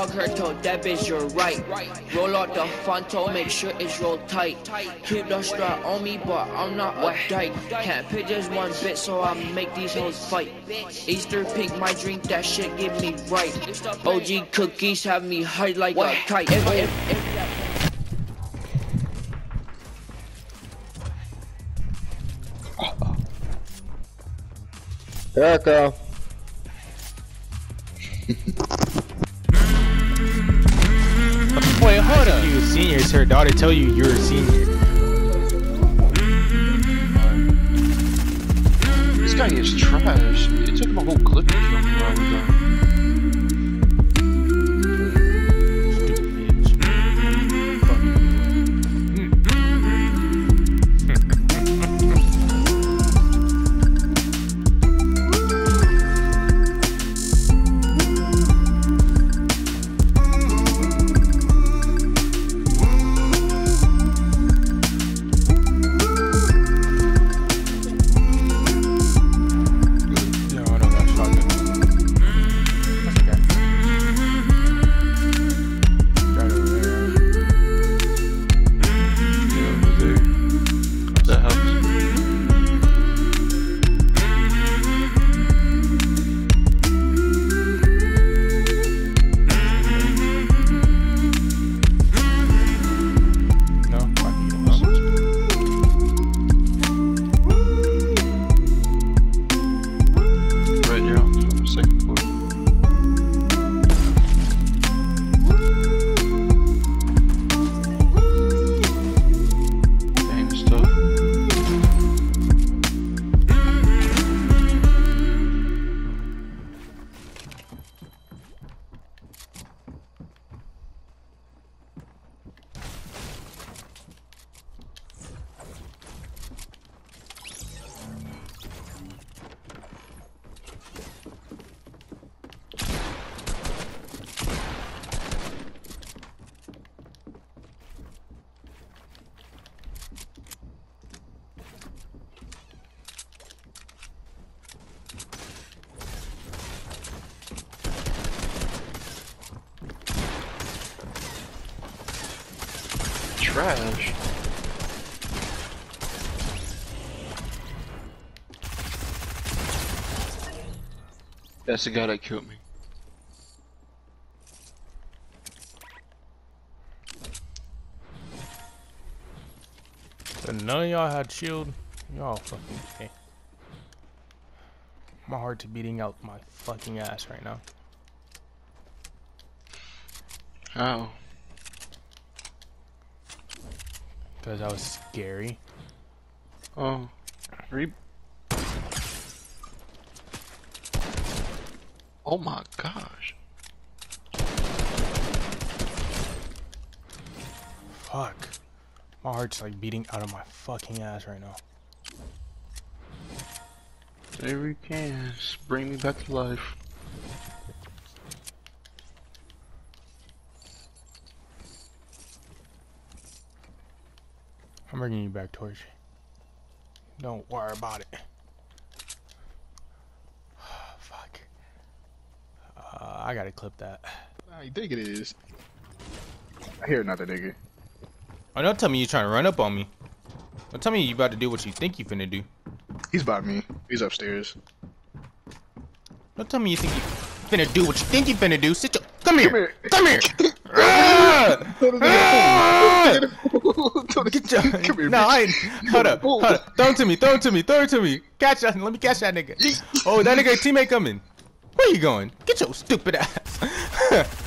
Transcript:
dog her toe, that bitch, you're right. Roll out the Fonto, make sure it's roll tight. Keep the strap on me, but I'm not uptight. Can't pick just one bit, so I make these hoes fight. Easter pink, my drink, that shit give me right. OG cookies have me high like a kite. If- if- if- Erica. Wait, senior, sir. Daughter tell you you're a senior. This guy is trash. It took him a whole clip to film Trash. That's the guy that killed me. But none of y'all had shield. Y'all fucking okay. My heart's beating out my fucking ass right now. How? Because that was scary. Oh. Re- oh my gosh. Fuck. My heart's like beating out of my fucking ass right now. There we can. Just bring me back to life. I'm bringing you back, Torch. Don't worry about it. Fuck. Uh, I gotta clip that. Nah, you think it is? I hear another nigga. Oh, don't tell me you're trying to run up on me. Don't tell me you about to do what you think you finna do. He's by me. He's upstairs. Don't tell me you think you finna do what you think you finna do. Sit your. Come here. here. Come here. Come here, no. I. Hold up. Hold up. Throw it to me. Throw it to me. Throw it to me. Catch that. Let me catch that nigga. Oh, that nigga teammate coming. Where you going? Get your stupid ass.